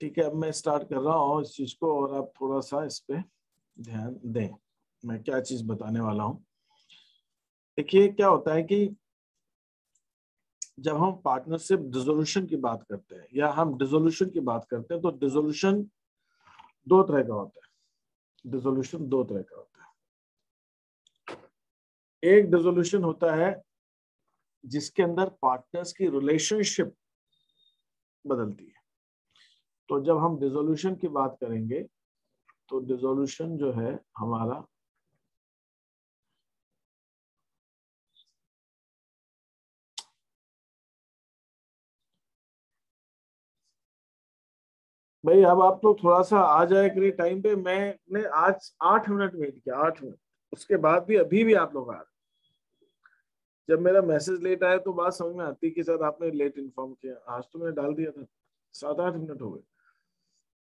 ठीक है, अब मैं स्टार्ट कर रहा हूँ इस चीज़ को और आप थोड़ा सा इस पे ध्यान दें। मैं क्या चीज़ बताने वाला हूँ? देखिए, क्या होता है कि जब हम पार्टनरशिप डिजोल्यूशन की बात करते हैं या हम डिजोल्यूशन की बात करते हैं तो डिजोल्यूशन दो तरह का होता है। डिजोल्यूशन दो तरह का होता है। एक डिजोल्यूशन होता है जिसके अंदर पार्टनर्स की रिलेशनशिप बदलती है। तो जब हम डिजोल्यूशन की बात करेंगे तो डिजोल्यूशन जो है हमारा भाई, अब आप लोग थोड़ा सा आ जाए करिए टाइम पे। मैंने आज आठ मिनट वेट किया, आठ मिनट उसके बाद भी, अभी भी आप लोग आ रहे जब मेरा मैसेज लेट आया तो बात समझ में आती कि सर आपने लेट इन्फॉर्म किया। आज तो मैंने डाल दिया था। सात आठ मिनट हो गए।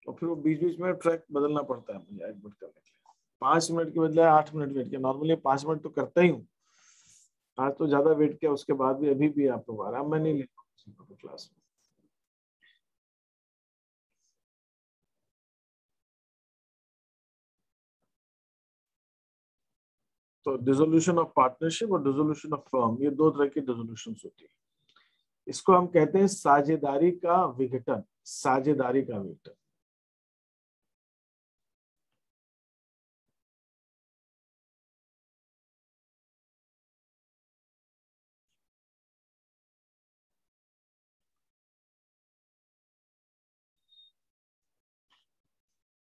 और फिर वो बीच बीच में ट्रैक बदलना पड़ता है मुझे एडमिट करने के लिए। पाँच मिनट के बदले आठ मिनट वेट किया। नॉर्मली पाँच मिनट तो करता ही हूँ। आज तो ज़्यादा वेट किया, उसके बाद भी अभी भी आप लोग आ रहे हैं। मैं नहीं लेता क्लास में। तो डिजोल्यूशन ऑफ़ पार्टनरशिप और डिजोल्यूशन ऑफ़ फर्म ये दो तरह की डिजोल्यूशन होती है। इसको हम कहते हैं साझेदारी का विघटन। साझेदारी का विघटन।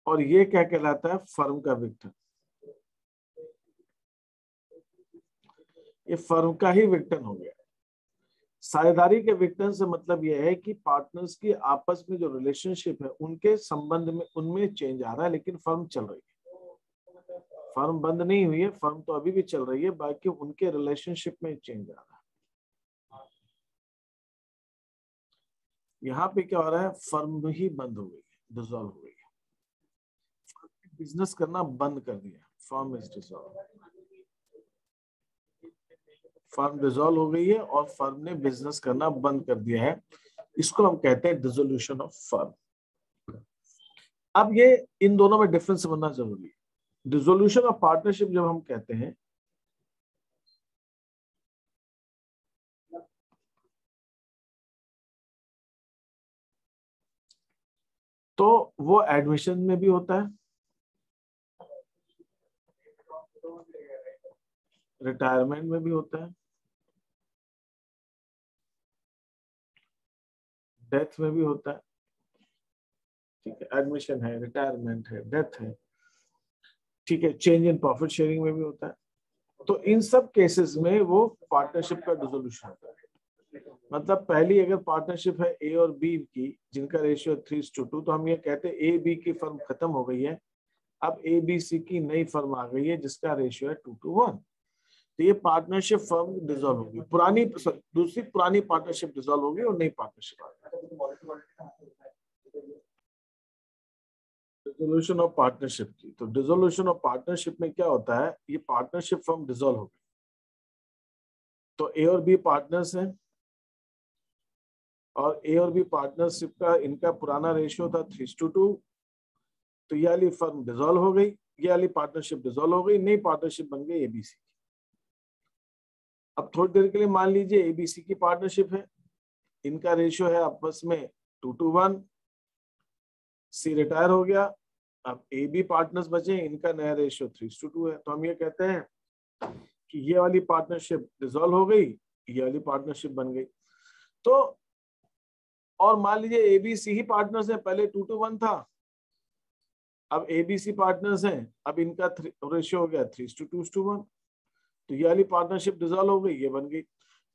और ये क्या कहलाता है? फर्म का विघटन। ये फर्म का ही विघटन हो गया। साझेदारी के विघटन से मतलब यह है कि पार्टनर्स की आपस में जो रिलेशनशिप है, उनके संबंध में, उनमें चेंज आ रहा है, लेकिन फर्म चल रही है। फर्म बंद नहीं हुई है, फर्म तो अभी भी चल रही है, बाकी उनके रिलेशनशिप में चेंज आ रहा है। यहाँ पे क्या हो रहा है? फर्म ही बंद हो गई डिजोल्व हो गई। बिज़नेस करना बंद कर दिया। Firm is dissolve firm dissolve हो गई है और फर्म ने बिज़नेस करना बंद कर दिया है। इसको हम कहते हैं डिजोल्यूशन ऑफ़ फर्म अब ये इन दोनों में डिफरेंस समझना ज़रूरी है। डिजोल्यूशन ऑफ़ पार्टनरशिप जब हम कहते हैं तो वो एडमिशन में भी होता है। रिटायरमेंट में भी होता है। डेथ में भी होता है। ठीक है एडमिशन है रिटायरमेंट है डेथ है। ठीक है चेंज इन प्रॉफिट शेयरिंग में भी होता है। तो इन सब केसेस में वो पार्टनरशिप का डिजोल्यूशन होता है। मतलब पहली अगर पार्टनरशिप है ए और बी की, जिनका रेशियो थ्री टू टू तो हम ये कहते हैं ए बी की फर्म खत्म हो गई है। अब ए बी सी की नई फर्म आ गई है, जिसका रेशियो है टू टू वन तो ये पार्टनरशिप फर्म डिजोल्व होगी। पुरानी, दूसरी पुरानी पार्टनरशिप डिजोल्व होगी और नई पार्टनरशिप आ डिजोल्यूशन ऑफ़ पार्टनरशिप की। तो डिजोल्यूशन ऑफ़ पार्टनरशिप में क्या होता है? ये पार्टनरशिप फर्म डिजोल्व हो गई तो ए और बी पार्टनर्स हैं। और ए और बी पार्टनरशिप का, इनका पुराना रेशियो था थ्री टू टू तो ये वाली फर्म डिजोल्व हो गई, ये वाली पार्टनरशिप डिजोल्व हो गई, नई पार्टनरशिप बन गई एबीसी की। अब थोड़ी देर के लिए मान लीजिए एबीसी की पार्टनरशिप है, इनका रेशियो है आपस में two two one C retire हो गया, अब ए बी पार्टनर्स बचे, इनका नया रेशियो थ्री टू टू है। तो हम ये कहते हैं कि ये वाली पार्टनरशिप डिजोल्व हो गई, ये वाली पार्टनरशिप बन गई। तो और मान लीजिए एबीसी ही पार्टनर्स है, पहले टू टू वन था अब एबीसी पार्टनर्स हैं, अब इनका रेशियो हो गया three two two two one तो ये वाली पार्टनरशिप डिजोल्व हो गई, ये बन गई।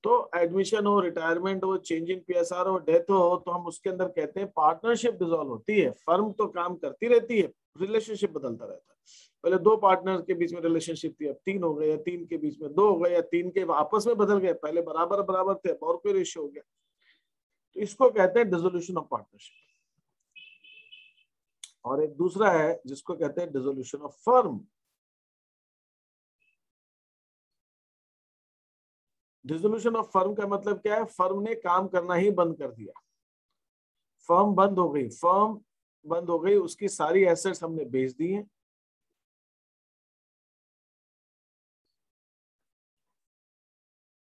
तो एडमिशन हो रिटायरमेंट हो चेंज इन पीएसआर हो डेथ हो तो हम उसके अंदर कहते हैं पार्टनरशिप डिजोल्व होती है। फर्म तो काम करती रहती है रिलेशनशिप बदलता रहता है। पहले दो पार्टनर के बीच में रिलेशनशिप थी, अब तीन हो गए, या तीन के बीच में दो हो गए, या तीन के आपस में बदल गए, पहले बराबर बराबर थे, अब और कोई रेशियो हो गया। तो इसको कहते हैं डिजोल्यूशन ऑफ़ पार्टनरशिप और एक दूसरा है, जिसको कहते हैं dissolution of firm dissolution of firm का मतलब क्या है? फर्म ने काम करना ही बंद कर दिया। फर्म बंद हो गई। फर्म बंद हो गई, उसकी सारी एसेट्स हमने बेच दी हैं।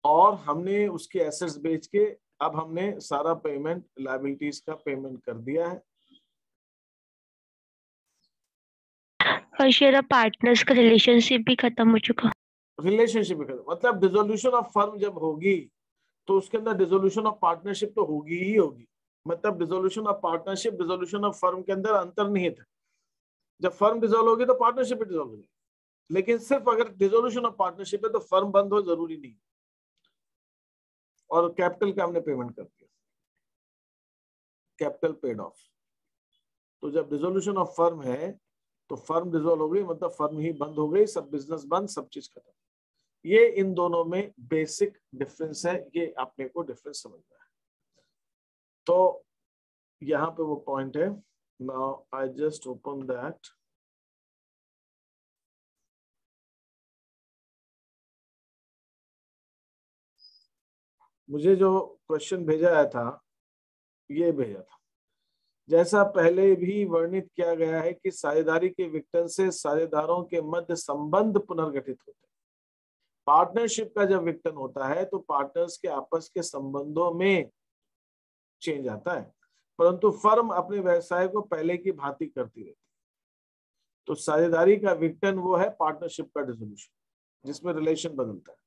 और हमने उसके एसेट्स बेच के, अब हमने सारा पेमेंट लाइबिलिटीज का पेमेंट कर दिया है। शेयर पार्टनर्स का रिलेशनशिप भी खत्म हो चुका। रिलेशनशिप भी खत्म मतलब डिसोल्यूशन ऑफ़ फर्म जब होगी तो उसके अंदर डिसोल्यूशन ऑफ़ पार्टनरशिप तो होगी ही होगी। मतलब dissolution of partnership dissolution of firm के अंदर अंतर्निहित है। जब फर्म डिसोल्व होगी तो पार्टनरशिप भी डिसोल्व होगी लेकिन सिर्फ़ अगर डिसोल्यूशन ऑफ़ पार्टनरशिप है तो फर्म बंद हो ज़रूरी नहीं। और कैपिटल का हमने पेमेंट कर दिया। कैपिटल पेड ऑफ़ तो जब डिसोल्यूशन ऑफ़ फर्म है तो फर्म डिजोल्व हो गई मतलब फर्म ही बंद हो गई, सब बिज़नेस बंद, सब चीज़ खत्म। ये इन दोनों में बेसिक डिफरेंस है, ये अपने को डिफरेंस समझना है। तो यहाँ पे वो पॉइंट है। Now I just open that मुझे जो क्वेश्चन भेजा आया था, ये भेजा था। जैसा पहले भी वर्णित किया गया है कि साझेदारी के विघटन से साझेदारों के मध्य संबंध पुनर्गठित होते हैं। पार्टनरशिप का जब विघटन होता है तो पार्टनर्स के आपस के संबंधों में चेंज आता है। परंतु फर्म अपने व्यवसाय को पहले की भांति करती रहती है। तो साझेदारी का विघटन वो है पार्टनरशिप का डिसोल्यूशन जिसमें रिलेशन बदलता है।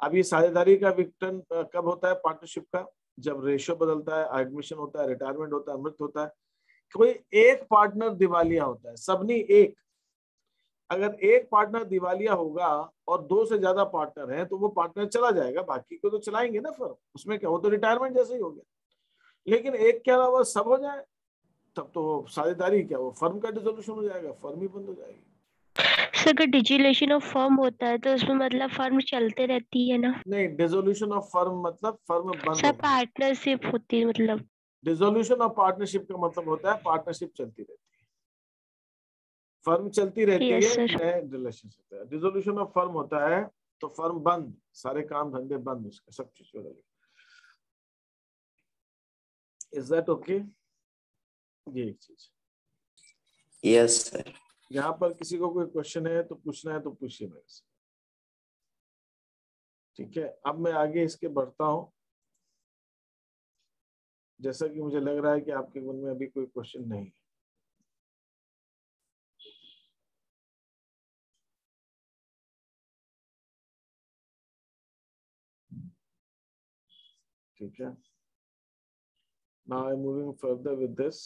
अब ये साझेदारी का विघटन कब होता है पार्टनरशिप का? जब रेशो बदलता है एडमिशन होता है रिटायरमेंट होता है मृत होता है, कोई एक पार्टनर दिवालिया होता है, सबनी एक। अगर एक पार्टनर दिवालिया होगा और दो से ज़्यादा पार्टनर हैं तो वो पार्टनर चला जाएगा, बाकी को तो चलाएँगे ना फर्म उसमें क्या हो तो रिटायरमेंट जैसे ही हो गया। लेकिन एक के अलावा सब हो जाए, तब तो साझेदारी क्या, वो फर्म का डिसोल्यूशन हो जाएगा फर्म ही बंद हो जाएगी। सर अगर डिजिलेशन ऑफ़ फर्म होता है तो उसमें मतलब फर्म चलते रहती है ना? नहीं डिसोल्यूशन ऑफ़ फर्म मतलब फर्म बंद सर पार्टनरशिप होती है मतलब। डिसोल्यूशन ऑफ़ पार्टनरशिप का मतलब होता है पार्टनरशिप चलती रहती है। फर्म चलती रहती Yes, है रिलेशनशिप है। डिसोल्यूशन ऑफ़ फर्म होता है तो फर्म बंद सारे काम धंधे बंद उसके सब चीज़ हो रही इज़ दैट ओके ये एक चीज़। यस सर यहाँ पर किसी को कोई क्वेश्चन है तो पूछना है तो पूछिए मेरे से। ठीक है, अब मैं आगे इसके बढ़ता हूँ। जैसा कि मुझे लग रहा है कि आपके मन में अभी कोई क्वेश्चन नहीं है। ठीक है। Now i'm moving further with this.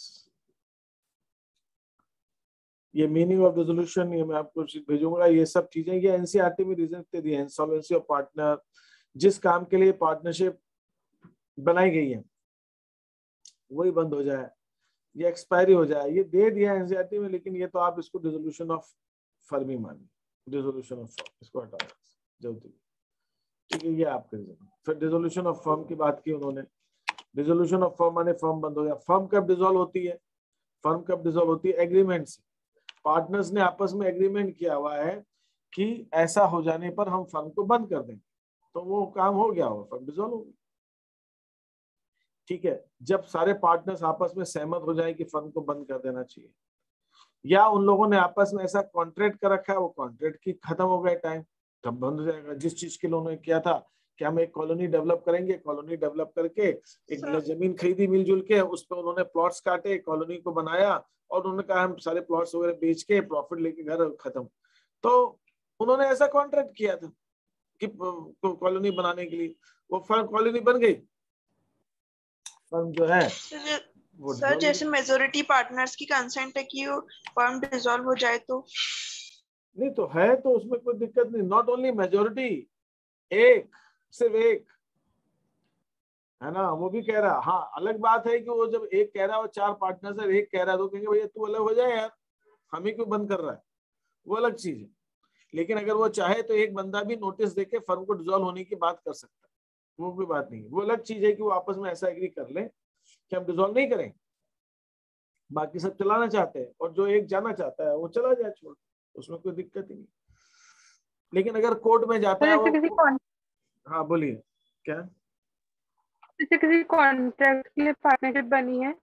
ये मीनिंग ऑफ़ रेजोल्यूशन ये मैं आपको भेजूँगा। ये सब चीज़ें, ये एनसीईआरटी में रीजन दे दिए इंसॉल्वेंसी ऑफ़ पार्टनर जिस काम के लिए पार्टनरशिप बनाई गई है, वही बंद हो जाए, ये एक्सपायरी हो जाए। ये दे दिया एनसीईआरटी में, लेकिन ये तो आप इसको डिसोल्यूशन ऑफ़ फर्म मानिए। डिसोल्यूशन ऑफ़ फर्म इसको हटा जल्दी। ठीक है, ये आपके रीजन फिर डिसोल्यूशन ऑफ़ फर्म की बात की उन्होंने। डिसोल्यूशन ऑफ़ फर्म माने फर्म बंद हो गया। फर्म कब डिजोल्व होती है? फर्म कब डिजोल्व होती है? एग्रीमेंट से। पार्टनर्स ने आपस में एग्रीमेंट किया हुआ है कि ऐसा हो जाने पर हम फर्म को बंद कर देंगे। तो वो काम हो गया होगा फर्म डिसॉल्व हो गई ठीक है, जब सारे पार्टनर्स आपस में सहमत हो जाए कि फर्म को बंद कर देना चाहिए, या उन लोगों ने आपस में ऐसा कॉन्ट्रैक्ट कर रखा है, वो कॉन्ट्रैक्ट की खत्म हो गया टाइम तब बंद हो जाएगा। जिस चीज़ के लिए उन्होंने किया था कि हम एक कॉलोनी डेवलप करेंगे कॉलोनी डेवलप करके एक ज़मीन खरीदी मिलजुल के उस पर उन्होंने प्लॉट्स काटे कॉलोनी को बनाया और उन्होंने कहा हम सारे प्लॉट्स वगैरह बेच के प्रॉफिट लेके घर खत्म। तो उन्होंने ऐसा कॉन्ट्रैक्ट किया था कि कॉलोनी बनाने के लिए। वो फर्म कॉलोनी बन गई। फर्म जो है सर जैसे मेजोरिटी पार्टनर्स की कंसेंट है कि फर्म डिसॉल्व हो जाए तो? नहीं तो है तो उसमें कोई दिक्कत नहीं। नॉट ओनली मेजोरिटी एक सिर्फ़ एक। है ना? वो भी कह रहा हाँ अलग बात है कि वो जब एक कह रहा है और चार पार्टनर है एक कह रहा है तो कहेंगे भैया तू अलग हो जाए यार। हम ही क्यों बंद कर रहा है? वो अलग चीज़ है। लेकिन अगर वो चाहे तो एक बंदा भी नोटिस देके फर्म को डिजोल्व होने की बात कर सकता है। वो कोई बात नहीं वो अलग चीज़ है कि वो आपस में ऐसा एग्री कर ले कि हम डिजोल्व नहीं करेंगे बाकी सब चलाना चाहते हैं और जो एक जाना चाहता है वो चला जाए छोड़। उसमें कोई दिक्कत ही नहीं। लेकिन अगर कोर्ट में जाता है वो कॉन- हाँ बोलिए। क्या? जैसे किसी कॉन्ट्रैक्ट के लिए पार्टनरशिप बनी है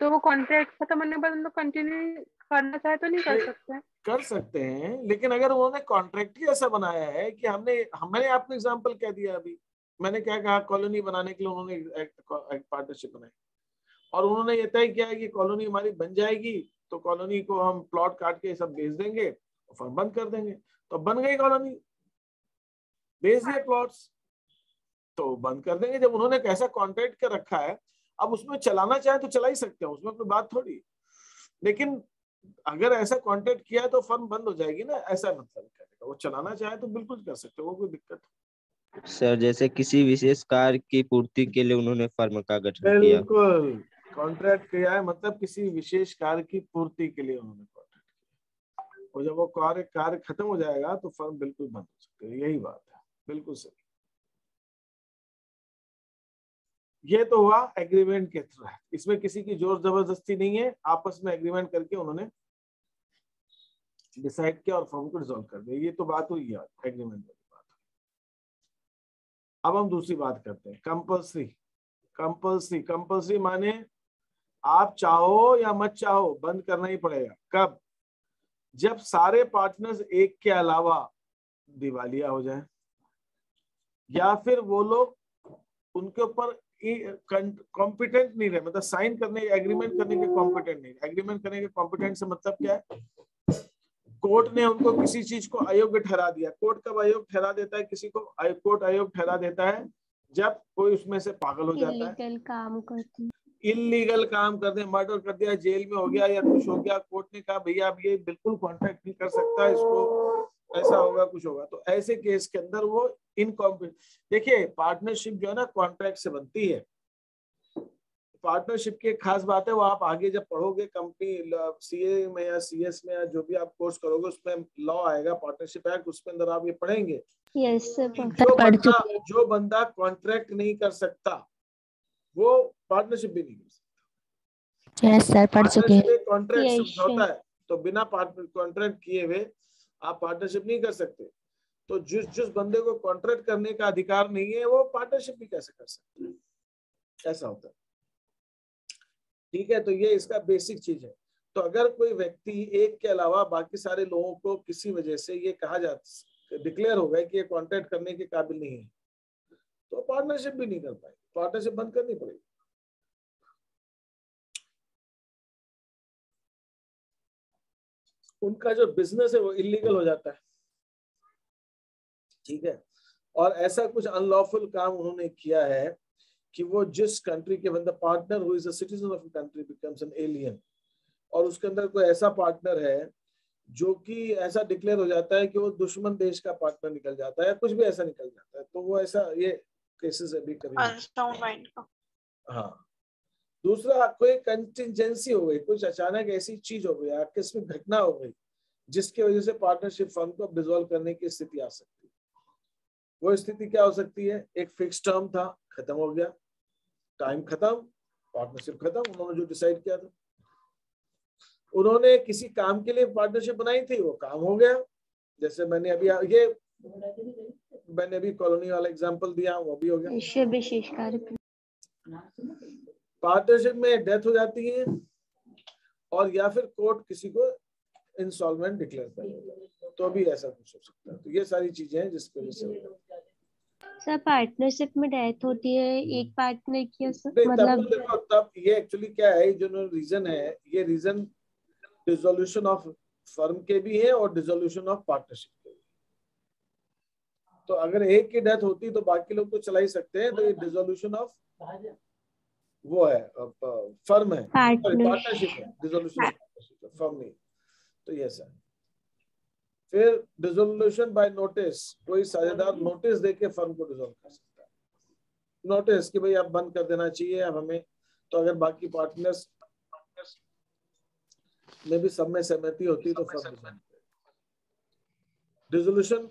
तो वो कॉन्ट्रैक्ट खत्म होने के बाद हम लोग कंटिन्यू करना चाहे तो नहीं कर सकते। कर सकते हैं लेकिन अगर उन्होंने कॉन्ट्रैक्ट ही ऐसा बनाया है कि हमने हमने आपको एग्जांपल कह दिया अभी। मैंने क्या कहा? कॉलोनी बनाने के लिए उन्होंने एक, पार्टनरशिप बनाई। और उन्होंने ये तय किया है कि कॉलोनी हमारी बन जाएगी तो कॉलोनी को हम प्लॉट काट के सब बेच देंगे और फिर बंद कर देंगे। तो बन गई कॉलोनी बेच दिए प्लॉट्स तो बंद कर देंगे। जब उन्होंने कैसा कॉन्ट्रैक्ट कर रखा है अब उसमें चलाना चाहे तो चला ही सकते हैं उसमें कोई बात थोड़ी। लेकिन अगर ऐसा कॉन्ट्रैक्ट किया है तो फर्म बंद हो जाएगी ना ऐसा मतलब कहने वो चलाना चाहे तो बिल्कुल कर सकते वो कोई दिक्कत सर जैसे किसी विशेष कार्य की पूर्ति के लिए उन्होंने फर्म का गठन किया। बिल्कुल कॉन्ट्रैक्ट किया है मतलब किसी विशेष कार्य की पूर्ति के लिए उन्होंने कॉन्ट्रैक्ट किया। और जब वो कार्य कार्य खत्म हो जाएगा तो फर्म बिल्कुल बंद हो सकती है यही बात है। बिल्कुल सही। ये तो हुआ एग्रीमेंट के थ्रू इसमें किसी की ज़ोर ज़बरदस्ती नहीं है। आपस में एग्रीमेंट करके उन्होंने डिसाइड किया और फॉर्म को रिजोल्व कर दिया। ये तो बात हुई है एग्रीमेंट वाली बात अब हम दूसरी बात करते हैं। कंपल्सरी कंपल्सरी कंपल्सरी माने आप चाहो या मत चाहो, बंद करना ही पड़ेगा। कब? जब सारे पार्टनर्स एक के अलावा दिवालिया हो जाए। या फिर वो लोग उनके ऊपर कॉम्पिटेंट नहीं रहे मतलब साइन करने एग्रीमेंट करने के कॉम्पिटेंट नहीं एग्रीमेंट करने के कॉम्पिटेंट से मतलब क्या है? कोर्ट ने उनको किसी चीज़ को अयोग्य ठहरा दिया। कोर्ट कब अयोग्य ठहरा देता है? किसी को कोर्ट अयोग्य ठहरा देता है जब कोई उसमें से पागल हो जाता है। काम करती इलीगल काम कर दे मर्डर कर दिया जेल में हो गया या कुछ हो गया कोर्ट ने कहा भैया अब ये बिल्कुल कॉन्ट्रैक्ट नहीं कर सकता इसको ऐसा होगा कुछ होगा। तो ऐसे केस के अंदर वो इनकॉम्पिटेंट देखिए पार्टनरशिप जो है ना कॉन्ट्रैक्ट से बनती है। पार्टनरशिप की एक खास बात है वो आप आगे जब पढ़ोगे कंपनी सीए में या सीएस में या जो भी आप कोर्स करोगे उसमें लॉ आएगा पार्टनरशिप एक्ट उसके अंदर आप ये पढ़ेंगे। सर जो बंदा जो बंदा कॉन्ट्रैक्ट नहीं कर सकता वो पार्टनरशिप भी नहीं कर सकता। यस सर पढ़ चुके कॉन्ट्रैक्ट Yes, समझौता है। तो बिना पार्टनर कॉन्ट्रैक्ट किए हुए आप पार्टनरशिप नहीं कर सकते। तो जिस जिस बंदे को कॉन्ट्रैक्ट करने का अधिकार नहीं है, वो पार्टनरशिप भी कैसे कर सकते ऐसा होता है? ठीक है तो ये इसका बेसिक चीज़ है। तो अगर कोई व्यक्ति एक के अलावा बाकी सारे लोगों को किसी वजह से ये कहा जा डिक्लेयर हो गया कि ये कॉन्ट्रैक्ट करने के काबिल नहीं है तो पार्टनरशिप भी नहीं कर पाएगी। पार्टनरशिप बंद करनी पड़ेगी। उनका जो बिज़नेस है वो इलीगल हो जाता है। ठीक है? और ऐसा कुछ अनलॉफुल काम उन्होंने किया है कि वो जिस कंट्री के बंदा partner who is citizen of country becomes an alien और उसके अंदर कोई ऐसा पार्टनर है जो कि ऐसा डिक्लेयर हो जाता है कि वो दुश्मन देश का पार्टनर निकल जाता है या कुछ भी ऐसा निकल जाता है। तो वो ऐसा ये केसेस अभी कभी हाँ। दूसरा कोई कंटिजेंसी हो गई, कुछ अचानक ऐसी चीज़ हो गई आकस्मिक घटना हो गई, जिसकी वजह से पार्टनरशिप फर्म को डिसॉल्व करने की स्थिति आ सकती है। वो स्थिति क्या हो सकती है? एक फिक्स टर्म था, खत्म हो गया टाइम खत्म पार्टनरशिप खत्म, उन्होंने जो डिसाइड किया था। उन्होंने किसी काम के लिए पार्टनरशिप बनाई थी, वो काम हो गया। जैसे मैंने अभी, ये मैंने अभी कॉलोनी वाला एग्ज़ाम्पल दिया, वो भी हो गया। पार्टनरशिप में डेथ हो जाती है और या फिर कोर्ट किसी को इंस्टॉलमेंट डिक्लेयर कर देगा तो भी ऐसा कुछ हो सकता है। तो ये सारी चीज़ें हैं जिसकी वजह से सर पार्टनरशिप में डेथ होती है एक पार्टनर की तब मतलब तो देखो तब ये एक्चुअली क्या है जो रीजन है ये रीजन डिसोल्यूशन ऑफ़ फर्म के भी है और डिसोल्यूशन ऑफ़ पार्टनरशिप के भी तो अगर एक की डेथ होती तो बाकी लोग तो चला ही सकते हैं तो ये डिसोल्यूशन ऑफ़ वो है फर्म है। पार्टनरशिप है डिसोल्यूशन फर्म नहीं तो ये सर फिर डिसोल्यूशन बाय नोटिस कोई साझेदार नोटिस देके फर्म को डिसोल्व कर सकता है। नोटिस कि भाई अब बंद कर देना चाहिए अब हमें तो अगर बाकी पार्टनर्स में भी सब में सहमति होती तो firm dissolution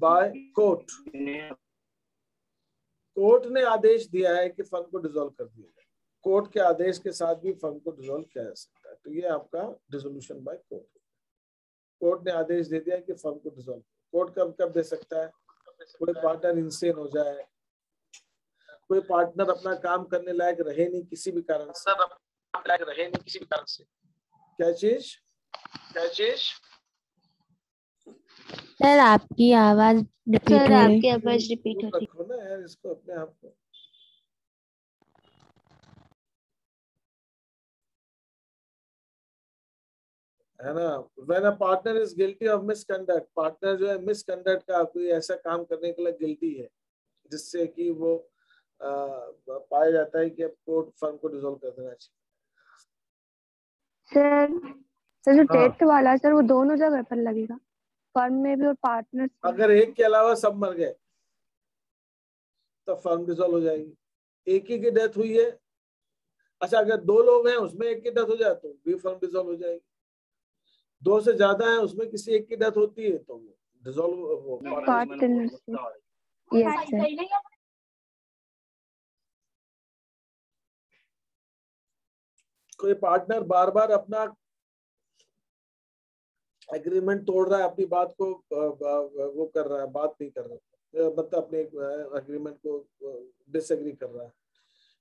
by court court ने आदेश दिया है कि फर्म को डिसॉल्व कर दिया जाए। कोर्ट के आदेश के साथ भी फर्म को डिसॉल्व किया जा सकता है। तो ये आपका डिसोल्यूशन बाय कोर्ट कोर्ट ने आदेश दे दिया कि फर्म को डिसॉल्व कोर्ट कब कब दे सकता है? कोई पार्टनर इंसेन हो जाए। कोई पार्टनर अपना काम करने लायक रहे नहीं किसी भी कारण से। लायक रहे नहीं किसी भी कारण से। क्या चीज़? क्या चीज़? सर आपकी आवाज़ रिपीट सर हो रही आपकी आवाज़ रिपीट हो रही रखो ना यार इसको अपने आप को। है ना when a partner is guilty of misconduct partner जो है मिसकंडक्ट का कोई ऐसा काम करने के लिए गिल्टी है जिससे कि वो आ, पाया जाता है कि अब कोर्ट फर्म को डिसॉल्व कर देना चाहिए। सर सर जो हाँ। वाला सर वो दोनों जगह पर लगेगा। फर्म में भी और पार्टनर अगर एक के अलावा सब मर गए तो फर्म डिसॉल्व हो जाएगी। एक ही की डेथ हुई है। अच्छा अगर दो लोग हैं उसमें एक की डेथ हो जाए तो भी फर्म डिसॉल्व हो जाएगी। दो से ज़्यादा है उसमें किसी एक की डेथ होती है तो वो डिसॉल्व वो Partnership. कोई पार्टनर बार बार अपना एग्रीमेंट तोड़ रहा है, अपनी बात को वो कर रहा है, बात नहीं कर रहा मतलब अपने एग्रीमेंट को डिसएग्री कर रहा है।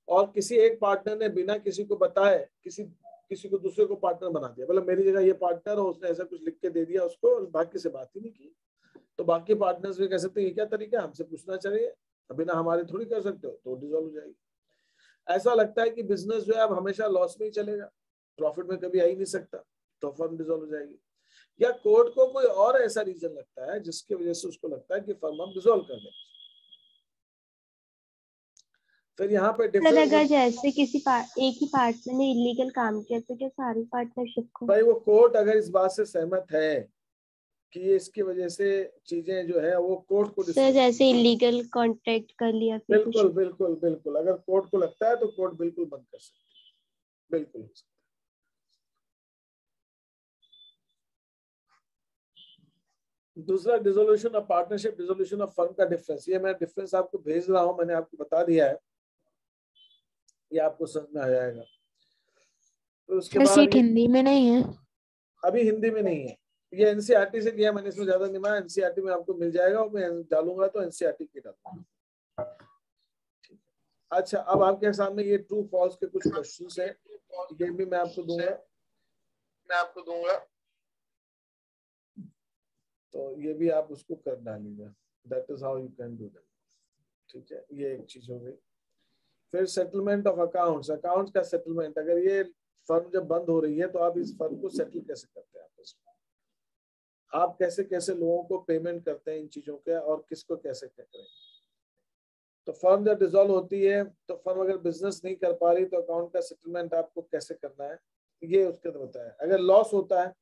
और किसी एक पार्टनर ने बिना किसी को बताए, किसी किसी को दूसरे को पार्टनर बना दिया। मतलब मेरी जगह ये पार्टनर हो उसने ऐसा कुछ लिख के दे दिया उसको, और बाकी से बात ही नहीं की। तो बाकी पार्टनर्स भी कह सकते हैं ये क्या तरीका है? हमसे पूछना चाहिए। बिना हमारे थोड़ी कर सकते हो तो डिजोल्व हो जाएगी। ऐसा लगता है कि बिज़नेस जो है, अब हमेशा लॉस में ही चलेगा। प्रॉफिट में कभी आ ही नहीं सकता तो फर्म डिजोल्व हो जाएगी। या कोर्ट को कोई और ऐसा रीजन लगता है जिसकी वजह से उसको लगता है कि फर्म हम डिजोल्व कर दें फिर यहाँ पे सर अगर जैसे किसी एक ही पार्टनर ने इलीगल काम किया तो क्या सारी पार्टनरशिप को भाई वो कोर्ट अगर इस बात से सहमत है कि ये इसकी वजह से चीज़ें जो है वो कोर्ट को सर जैसे इलीगल कॉन्ट्रैक्ट कर लिया बिल्कुल बिल्कुल बिल्कुल। अगर कोर्ट को लगता है तो कोर्ट बिल्कुल बंद कर सकती है। बिल्कुल। दूसरा dissolution of partnership dissolution of firm का डिफरेंस ये मैं डिफरेंस आपको भेज रहा हूँ मैंने आपको बता दिया है। ये आपको समझ में आ जाएगा। तो उसके बाद हिंदी में नहीं है। अभी हिंदी में नहीं है। ये एनसीआरटी से लिया मैंने इसमें ज़्यादा नहीं माना एनसीआरटी में आपको मिल जाएगा और मैं डालूँगा तो एनसीआरटी की डालूँगा। अच्छा अब आपके सामने ये ट्रू फॉल्स के कुछ क्वेश्चंस हैं। ये भी मैं आपको दूँगा। मैं आपको दूँगा। तो ये भी आप उसको कर डालिएगा। That is how you can do that ठीक है? ये एक चीज़ हो गई। फिर सेटलमेंट ऑफ़ अकाउंट्स अकाउंट्स का सेटलमेंट अगर ये फर्म जब बंद हो रही है तो आप इस फर्म को सेटल कैसे करते हैं आपस में? आप कैसे कैसे लोगों को पेमेंट करते हैं इन चीज़ों के और किसको कैसे क्या करें? तो फर्म जब डिजोल्व होती है तो फर्म अगर बिज़नेस नहीं कर पा रही तो अकाउंट का सेटलमेंट आपको कैसे करना है? ये उसके अंदर है। अगर लॉस होता है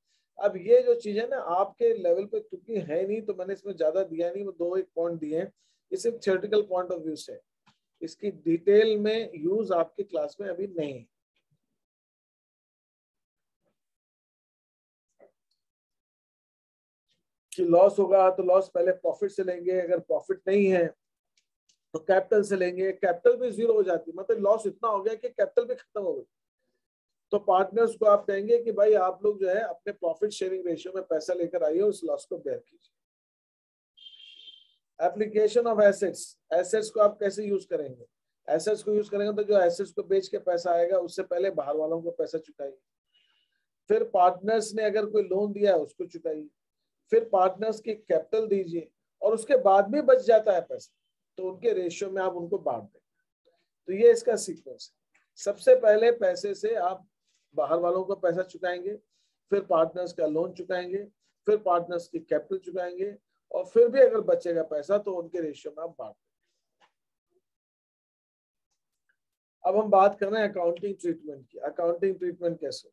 अब ये जो चीज़ है ना, आपके लेवल पे क्योंकि है नहीं तो मैंने इसमें ज़्यादा दिया नहीं दो एक पॉइंट दिए हैं। ये सिर्फ़ थियोरटिकल पॉइंट ऑफ़ व्यू से इसकी डिटेल में यूज़ आपकी क्लास में अभी नहीं है। कि लॉस होगा तो लॉस पहले प्रॉफिट से लेंगे, अगर प्रॉफिट नहीं है तो कैपिटल से लेंगे। कैपिटल भी ज़ीरो हो जाती मतलब लॉस इतना हो गया कि कैपिटल भी खत्म हो गई। तो पार्टनर्स को आप कहेंगे कि भाई आप लोग जो है अपने प्रॉफिट शेयरिंग रेशियो में पैसा लेकर आइए उस लॉस को बेयर कीजिए। एप्लीकेशन ऑफ़ एसेट्स एसेट्स को आप कैसे यूज़ करेंगे? एसेट्स को यूज़ करेंगे तो जो एसेट्स को बेच के पैसा आएगा, उससे पहले बाहर वालों को पैसा चुकाइए। फिर पार्टनर्स ने अगर कोई लोन दिया है, उसको चुकाइए। फिर पार्टनर्स की कैपिटल दीजिए और उसके बाद भी बच जाता है पैसा तो उनके रेशियो में आप उनको बांट दें। तो ये इसका सीक्वेंस है। सबसे पहले पैसे से आप बाहर वालों का पैसा चुकाएँगे, फिर पार्टनर्स का लोन चुकाएँगे, फिर पार्टनर्स की कैपिटल चुकाएँगे और फिर भी अगर बचेगा पैसा तो उनके रेशियो में आप बांट अब हम बात कर रहे हैं अकाउंटिंग ट्रीटमेंट की। अकाउंटिंग ट्रीटमेंट कैसे?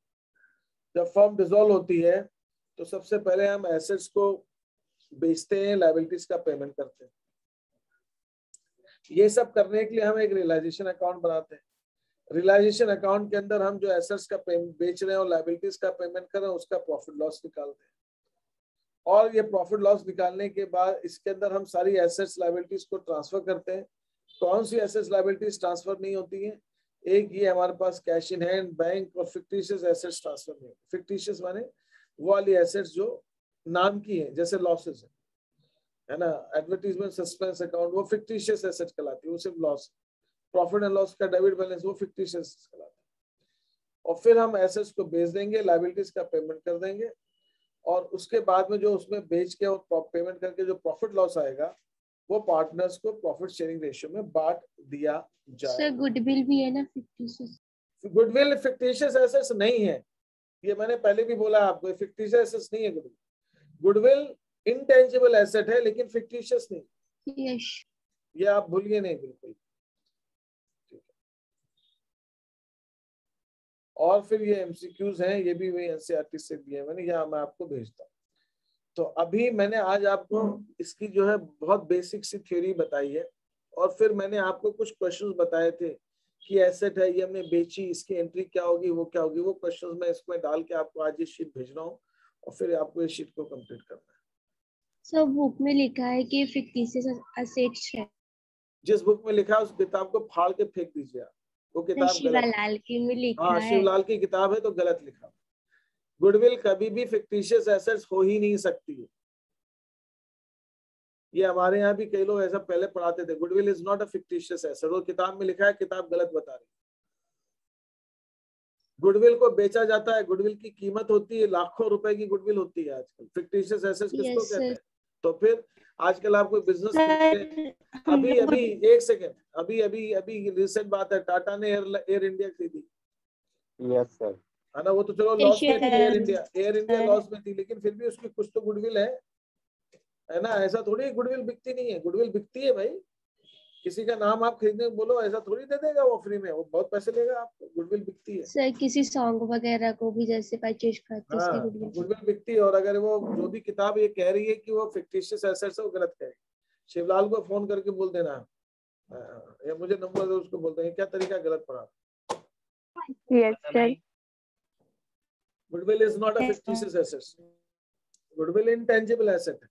जब फर्म डिजोल्व होती है तो सबसे पहले हम एसेट्स को बेचते हैं लाइबिलिटीज का पेमेंट करते हैं। ये सब करने के लिए हम एक रियलाइजेशन अकाउंट बनाते हैं। रियलाइजेशन अकाउंट के अंदर हम जो एसेट्स का बेच रहे हैं और लाइबिलिटीज का पेमेंट कर रहे हैं, उसका प्रॉफिट लॉस निकालते हैं और ये प्रॉफिट लॉस निकालने के बाद इसके अंदर हम सारी एसेट्स लाइबिलिटीज को ट्रांसफ़र करते हैं। कौन सी एसेट्स लाइबिलिटीज ट्रांसफ़र नहीं होती है? एक ये हमारे पास कैश इन हैंड बैंक और फिक्टिशियस एसेट्स ट्रांसफ़र नहीं होती। फिक्टिशियस माने वो वाली एसेट्स जो नाम की है, जैसे लॉसेस है। है ना? एडवर्टीजमेंट सस्पेंस अकाउंट वो फिक्टिशियस एसेट कहलाती है, वो सिर्फ़ लॉस प्रॉफिट एंड लॉस का डेबिट बैलेंस वो फिक्टिशियस कहलाता है और फिर हम एसेट्स को बेच देंगे लाइबिलिटीज का पेमेंट कर देंगे और उसके बाद में जो उसमें बेच के और पेमेंट करके जो प्रॉफिट लॉस आएगा वो पार्टनर्स को प्रॉफिट शेयरिंग रेशियो में बांट दिया सर जाए गुडविल भी है ना फिफ्टी गुडविल फिक्टिशियस एसेट्स नहीं है। ये मैंने पहले भी बोला आपको फिक्टिशियस एसेट्स नहीं है गुडविल गुडविल इंटेंजिबल एसेट है लेकिन फिक्टिशियस नहीं। यस ये आप भूलिए नहीं बिल्कुल ठीक है और फिर ये एमसीक्यूज हैं ये भी वही एनसीईआरटी से दिए मैंने यहाँ मैं आपको भेजता हूँ। तो अभी मैंने आज आपको इसकी जो है बहुत बेसिक सी थ्योरी बताई है और फिर मैंने आपको कुछ क्वेश्चंस बताए थे कि एसेट है ये हमने बेची इसकी एंट्री क्या होगी वो क्या होगी वो क्वेश्चंस मैं इसमें डाल के आपको आज ये शीट भेज रहा हूँ और फिर आपको ये शीट को कंप्लीट करना है। सर बुक में लिखा है कि फिफ्टी असेट्स है जिस बुक में लिखा है उस किताब को फाड़ के फेंक दीजिए आप। वो किताब शिवालाल की में लिखा हाँ है। शिवलाल की किताब है तो गलत लिखा। गुडविल कभी भी फिक्टिशियस एसेट्स हो ही नहीं सकती है। ये हमारे यहाँ भी कई लोग ऐसा पहले पढ़ाते थे goodwill is not a fictitious asset वो किताब में लिखा है किताब गलत बता रही गुडविल को बेचा जाता है गुडविल की कीमत होती है लाखों रुपए की गुडविल होती है आजकल। फिक्टिशियस एसेट्स किसको Yes, कहते हैं? तो फिर आजकल आप कोई बिज़नेस अभी अभी एक सेकेंड अभी अभी अभी रिसेंट बात है टाटा ने एयर एयर इंडिया खरीदी। यस सर है ना वो तो चलो लॉस में थी Air India Air India loss में थी लेकिन फिर भी उसकी कुछ तो गुडविल है। है ना ऐसा थोड़ी गुडविल बिकती नहीं है। गुडविल बिकती है भाई। किसी का नाम आप खरीदने बोलो ऐसा थोड़ी दे देगा वो फ्री में वो बहुत पैसे लेगा आपको गुडविल बिकती है। सर किसी सॉन्ग वगैरह को भी जैसे परचेज करते हैं हाँ गुडविल गुडविल बिकती है और अगर वो जो भी किताब ये कह रही है कि वो फिक्टिशियस एसेट्स है वो गलत कह। है शिवलाल को फ़ोन करके बोल देना। हाँ, या मुझे नंबर दो उसको बोल देंगे क्या तरीका गलत पढ़ा yes sir goodwill is not a Yes, sir. fictitious asset. Goodwill intangible asset है।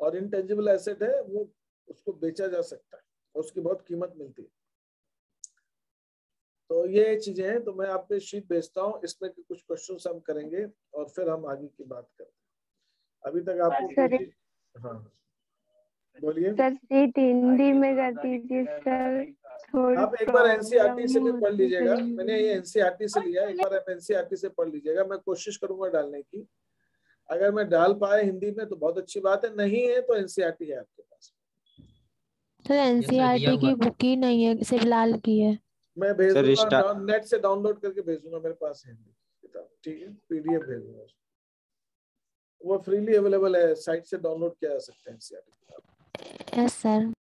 और इंटेंजिबल एसेट है वो उसको बेचा जा सकता है और उसकी बहुत कीमत मिलती है। तो ये चीज़ें हैं तो मैं आपको शीट भेजता हूँ इसमें के कुछ क्वेश्चन हम करेंगे और फिर हम आगे की बात करते हैं। अभी तक आपको कोई चीज- हाँ बोलिए। सर सीट हिंदी में कर दीजिए सर। आप एक बार एनसीईआरटी से भी पढ़ लीजिएगा। मैंने ये एनसीईआरटी से लिया एक बार आप एनसीईआरटी से पढ़ लीजिएगा। मैं कोशिश करूँगा डालने की। अगर मैं डाल पाए हिंदी में तो बहुत अच्छी बात है। नहीं है तो एनसीईआरटी है आपके पास। सर एनसीईआरटी की बुक ही नहीं है सिर्फ़ लाल की है। मैं भेज दूँगा नेट से डाउनलोड करके भेज दूँगा मेरे पास है। किताब ठीक है पीडीएफ भेज दूँगा वो फ्रीली अवेलेबल है साइट से डाउनलोड किया जा सकता है एनसीईआरटी यस सर